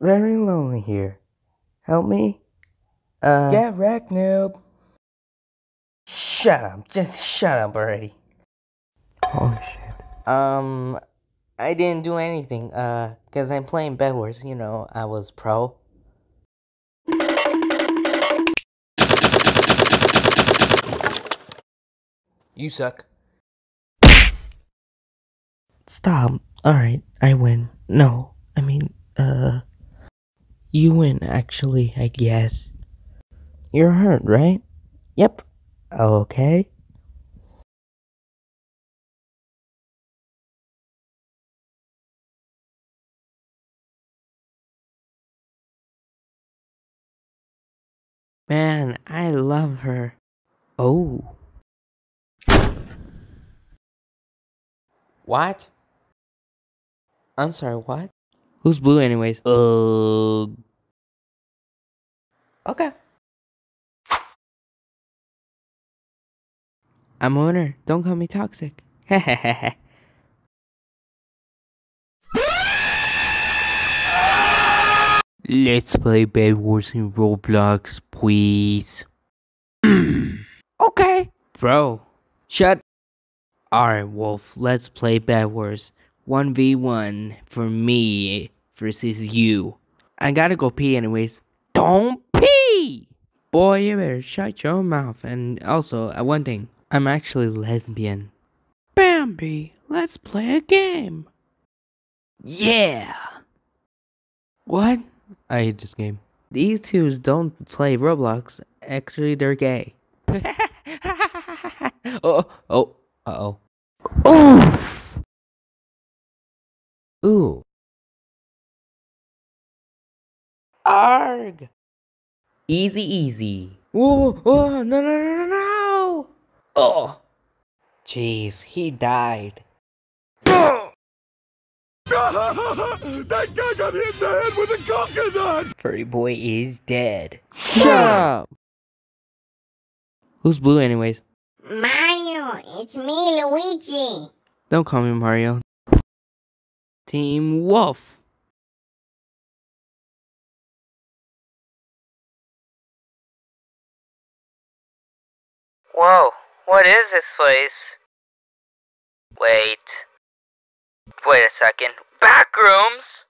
Very lonely here. Help me? Uh. Get wrecked, noob. Shut up. Just shut up already. Oh shit. Um, I didn't do anything. Uh, cause I'm playing Bed Wars. You know, I was pro. You suck. Stop. Alright, I win. No, I mean, uh. You win, actually, I guess. You're hurt, right? Yep. Okay. Man, I love her. Oh. What? I'm sorry, what? Who's blue anyways? Uh Okay. I'm a winner. Don't call me toxic. Let's play Bed Wars in Roblox, please. okay. Bro, shut. Alright, Wolf, let's play Bed Wars. 1v1 for me versus you. I gotta go pee anyways. Don't pee! Boy, you better shut your mouth. And also, uh, one thing. I'm actually lesbian. Bambi, let's play a game. Yeah! What? I hate this game. These two don't play Roblox. Actually, they're gay. oh, oh, uh oh. Oof! Ooh. Arg! Easy, easy. Whoa, whoa, no, no, no, no, no! Oh! Jeez, he died. that guy got hit in the head with a coconut! Furry boy is dead. Shut up! Who's blue, anyways? Mario, it's me, Luigi. Don't call me Mario. Team Wolf. Whoa, what is this place? Wait. Wait a second. Backrooms?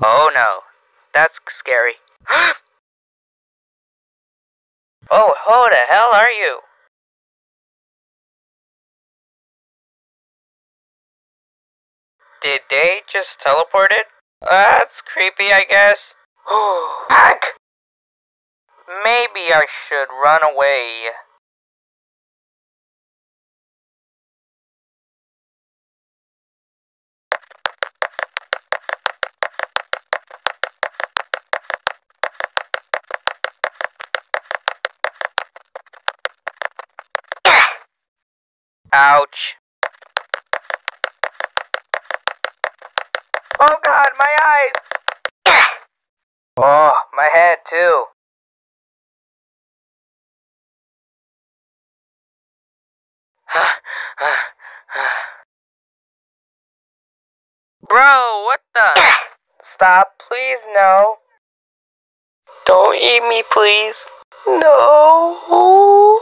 Oh no, that's scary. oh, who the hell are you? Did they just teleport it? That's creepy, I guess. Heck! Maybe I should run away. Ouch. Oh, my head too. Bro, what the? Stop, please, no. Don't eat me, please. No.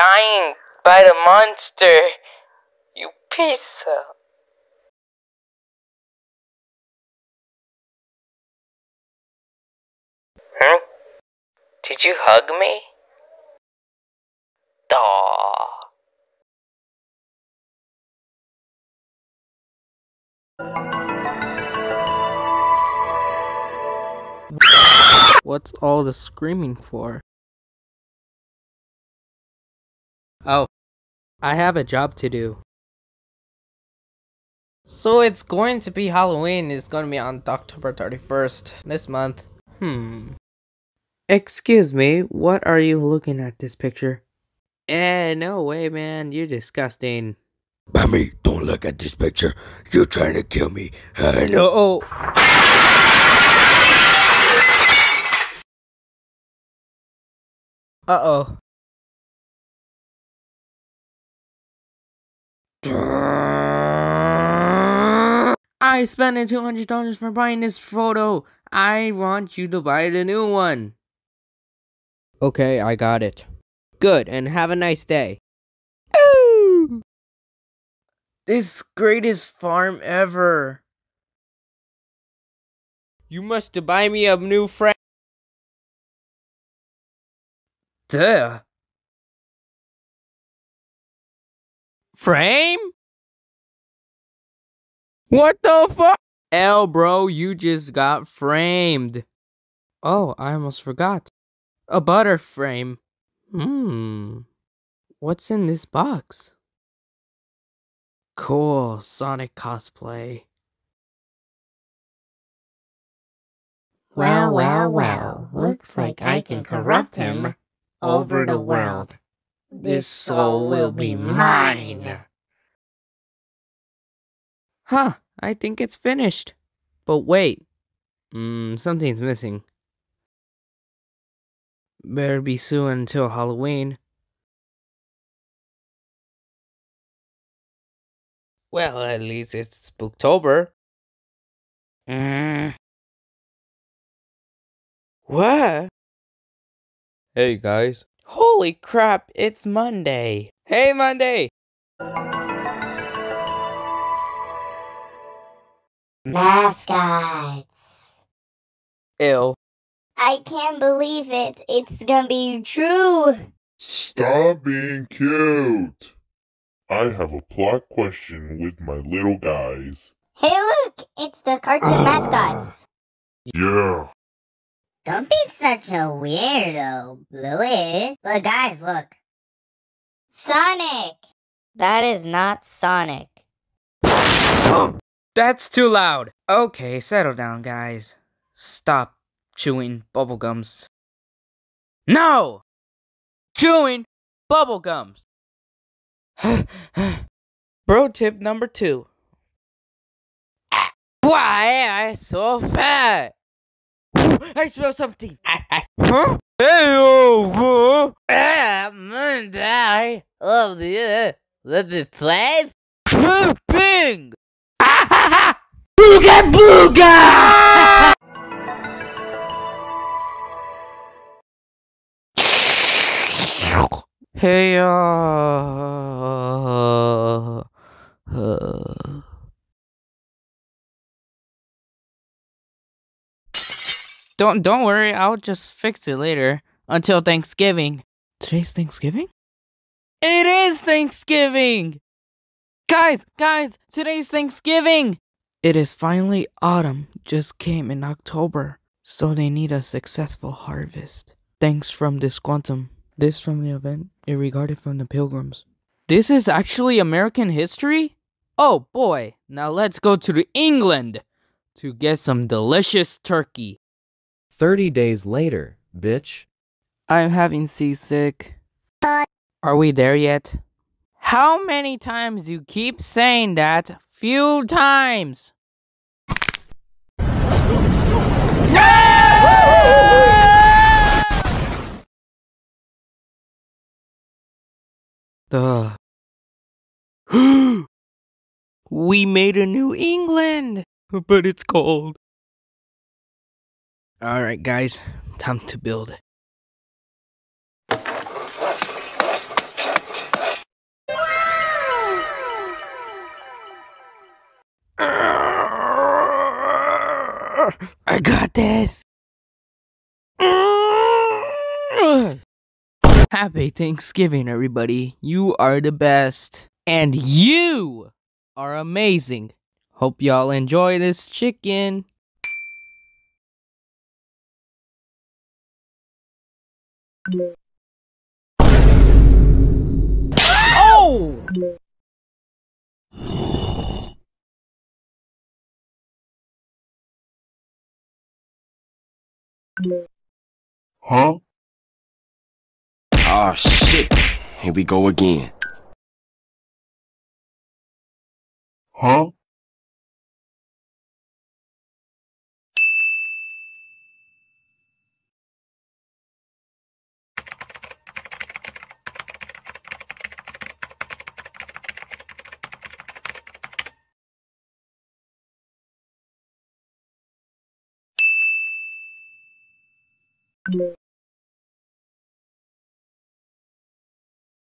Dying by the monster. You piece of. Huh? Did you hug me? Aww. What's all the screaming for? Oh, I have a job to do. So it's going to be Halloween. It's going to be on October 31st this month. Hmm. Excuse me, what are you looking at this picture? Eh, no way, man. You're disgusting. Bummy, don't look at this picture. You're trying to kill me. I know. Oh. Uh oh. I spent $200 for buying this photo. I want you to buy the new one. Okay, I got it. Good, and have a nice day. This greatest farm ever. You must buy me a new friend. Duh. Frame? What the fuck? L, bro, you just got framed. Oh, I almost forgot. A butter frame. Hmm. What's in this box? Cool, Sonic cosplay. Well, well, well, looks like I can corrupt him over the world. This soul will be mine. Huh, I think it's finished. But wait. Hmm, something's missing. Better be soon until Halloween. Well, at least it's Spooktober. Mm. What? Hey guys. Holy crap, it's Monday. Hey Monday! Mascots. Ew. I can't believe it. It's gonna be true. Stop being cute. I have a plot question with my little guys. Hey, look! It's the cartoon mascots. Yeah. Don't be such a weirdo, Bluey. But guys, look. Sonic! That is not Sonic. That's too loud. Okay, settle down, guys. Stop chewing bubblegums. No! Chewing bubblegums. Bro tip number two. Why am I so fat? I smell something. huh? Hey, oh, Monday. Oh, yeah. Let it play. Bing! Booga booga! Hey, uh, uh, don't don't worry, I'll just fix it later. Until Thanksgiving. Today's Thanksgiving? It is Thanksgiving! Guys, guys, today's Thanksgiving! It is finally autumn, just came in October, so they need a successful harvest. Thanks from this quantum. This from the event, it regarded from the pilgrims. This is actually American history? Oh boy, now let's go to England to get some delicious turkey. 30 days later, bitch. I'm having seasick. Are we there yet? How many times you keep saying that? Few times. Duh. we made a New England, but it's cold. All right, guys, time to build. I got this. Happy Thanksgiving, everybody. You are the best. And you are amazing. Hope y'all enjoy this chicken. Oh! Huh? Oh shit. Here we go again. Huh?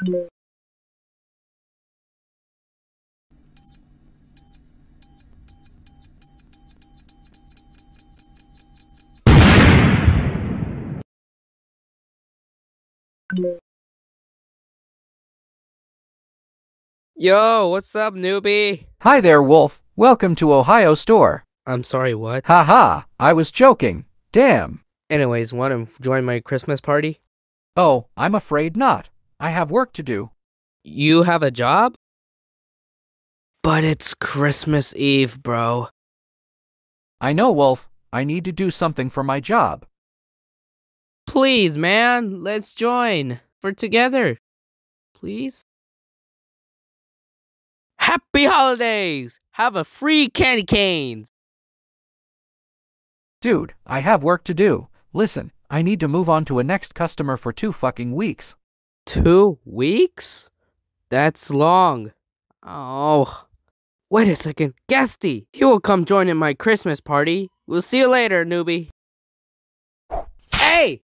Yo, what's up, newbie? Hi there, Wolf. Welcome to Ohio Store. I'm sorry, what? Ha ha, I was joking. Damn. Anyways, want to join my Christmas party? Oh, I'm afraid not. I have work to do. You have a job? But it's Christmas Eve, bro. I know, Wolf. I need to do something for my job. Please, man, let's join. We're together. Please? Happy holidays! Have a free candy canes! Dude, I have work to do. Listen, I need to move on to a next customer for two fucking weeks. Two weeks? That's long. Oh. Wait a second. Guesty! He will come join in my Christmas party. We'll see you later, newbie. Hey!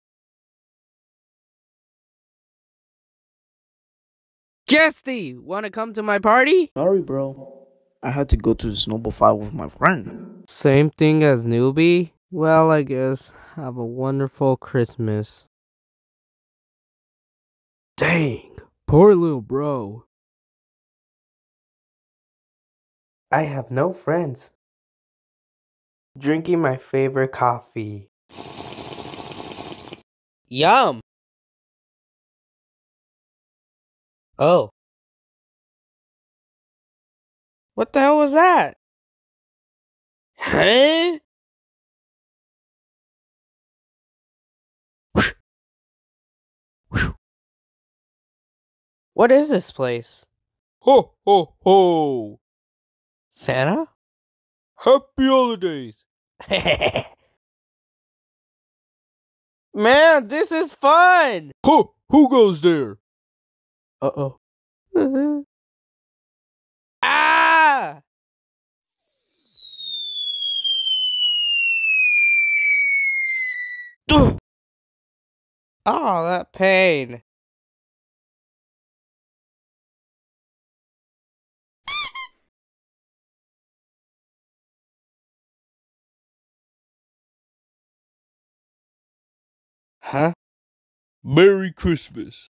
Guesty! Wanna come to my party? Sorry, bro. I had to go to the snowball fight with my friend. Same thing as newbie? Well, I guess. Have a wonderful Christmas. Dang, poor little bro. I have no friends. Drinking my favorite coffee. Yum! Oh. What the hell was that? Huh? What is this place? Ho ho ho! Santa? Happy holidays! Man, this is fun! Who, who goes there? Uh oh. ah! Oh, that pain. Huh? Merry Christmas.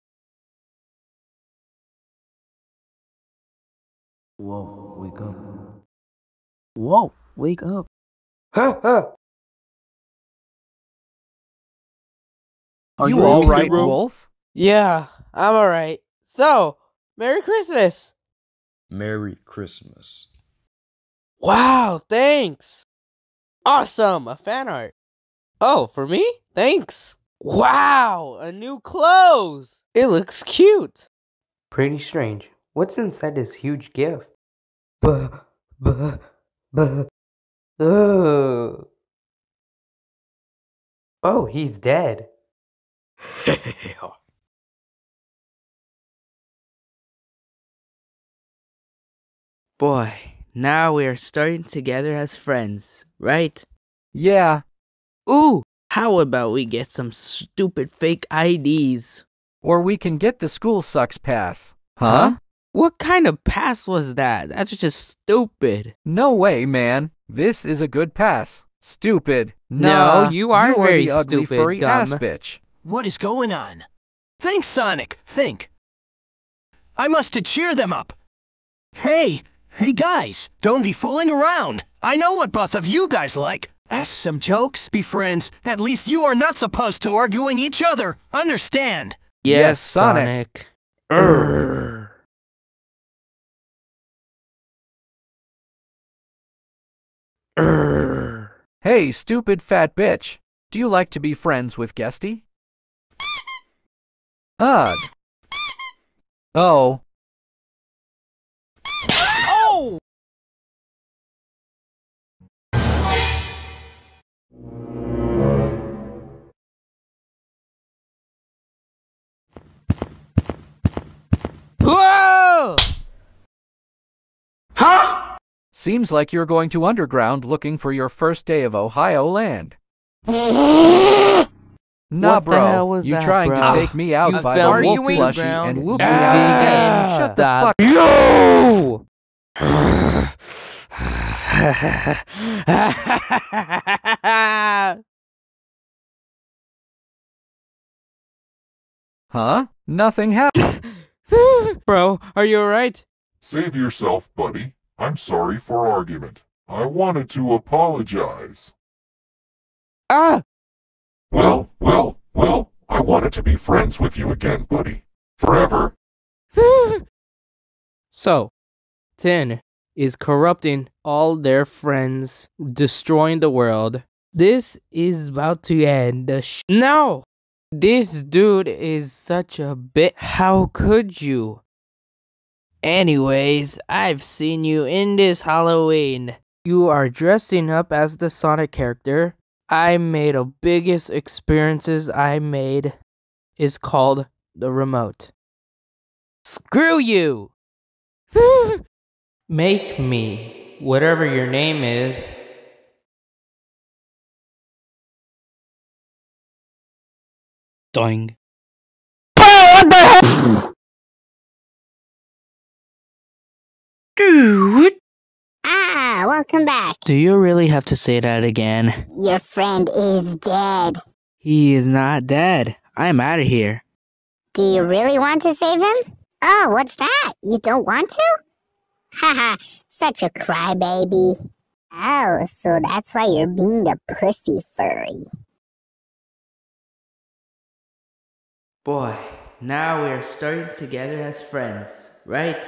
Whoa, wake up. Whoa, wake up. Huh, huh. Are you you all okay, right, bro? Wolf? Yeah, I'm alright. So, Merry Christmas. Merry Christmas. Wow, thanks. Awesome, a fan art. Oh, for me? Thanks. Wow, a new clothes. It looks cute. Pretty strange. What's inside this huge gift? Buh, buh, buh. Ugh. Oh, he's dead. Boy, now we are starting together as friends, right? Yeah. Ooh, how about we get some stupid fake IDs? Or we can get the school sucks pass. Huh? What kind of pass was that? That's just stupid. No way, man. This is a good pass. Stupid. No, Nah, you are you very the ugly stupid, furry ass bitch. What is going on? Think, Sonic, think. I must to cheer them up. Hey, hey guys, don't be fooling around. I know what both of you guys like. Ask some jokes, be friends. At least you are not supposed to arguing each other. Understand? Yes, Sonic. Urgh. Urgh. Hey, stupid fat bitch. Do you like to be friends with Guesty? Ugh. Oh! Whoa! Seems like you're going to underground looking for your first day of Ohio land. Nah, What the hell bro. was You that, trying bro? to take me out You by the wolf on plushie and whoop me Ah, out the edge. Shut the stop. fuck Yo! Huh? Nothing happened. Bro, are you alright? Save yourself, buddy. I'm sorry for argument. I wanted to apologize. Ah! Well, well, well, I wanted to be friends with you again, buddy. Forever. so, Tin is corrupting all their friends, destroying the world. This is about to end. The sh- no! This dude is such a bit. How could you? Anyways, I've seen you in this Halloween. You are dressing up as the Sonic character. I made a biggest experiences I made is called the remote. Screw you! Make me whatever your name is. Doing. Dude! Ah, welcome back. Do you really have to say that again? Your friend is dead. He is not dead. I'm out of here. Do you really want to save him? Oh, what's that? You don't want to? Haha, such a crybaby. Oh, so that's why you're being a pussy furry. Boy, now we're starting together as friends, right?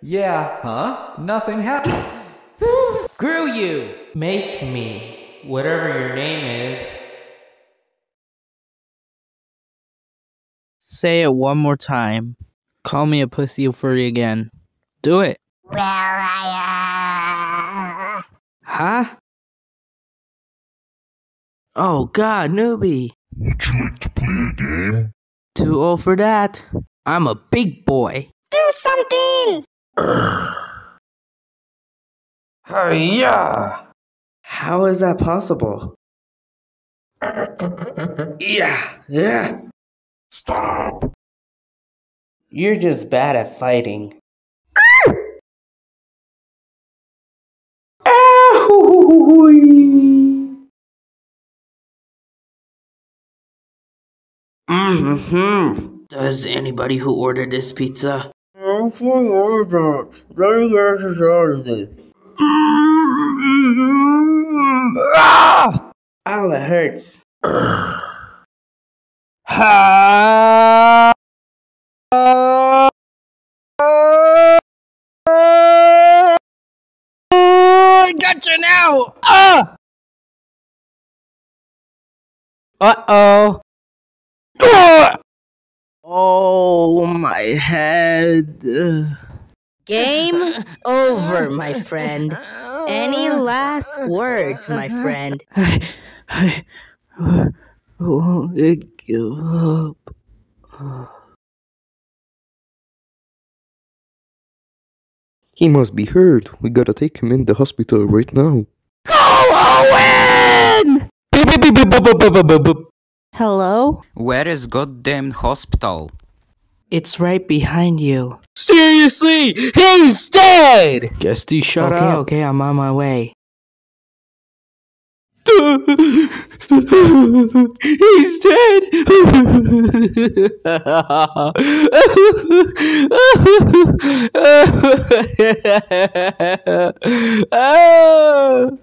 Yeah, huh? Nothing happened. Screw you! Make me whatever your name is. Say it one more time. Call me a pussy furry again. Do it. Well, I, uh... Huh? Oh god, newbie. Would you like to play a game? Too old for that. I'm a big boy. Do something! Hiya! How is that possible? Yeah, yeah. Stop. You're just bad at fighting. Mm-hmm. Does anybody who ordered this pizza? Ah! Ow, that hurts. Ha! I got you now! Ah! Uh-oh. Ah! Oh, my head. Game over, my friend. Any last words, my friend? I, I, won't give up. He must be hurt. We gotta take him in the hospital right now. Owen! Hello? Where is goddamn hospital? It's right behind you. Seriously, he's dead! Guesty, shut Okay, up. Okay, okay, I'm on my way. He's dead! oh,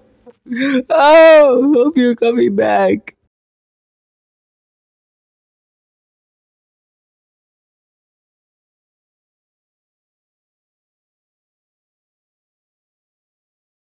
oh, hope you're coming back.